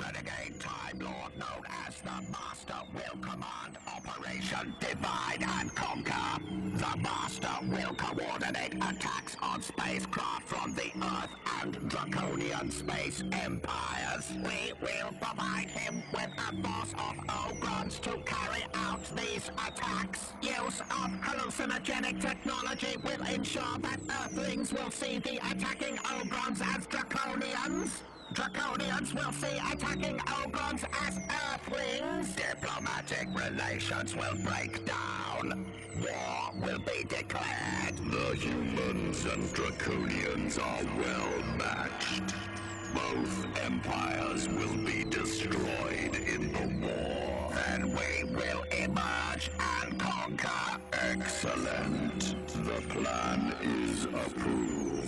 renegade Time Lord known as the Master will command Operation Divide and Conquer. The Master will coordinate attacks on spacecraft from the Earth and Draconian space empires. We will provide him with a force of Ogrons to carry out these attacks. Use of hallucinogenic technology will ensure that Earthlings will see the attacking Ogrons as Draconians. Draconians will see attacking Ogrons as Earthlings. Diplomatic relations will break down. War will be declared. The humans and Draconians are well matched. Both empires will be destroyed in the war. Then we will emerge and conquer. Excellent. The plan is approved.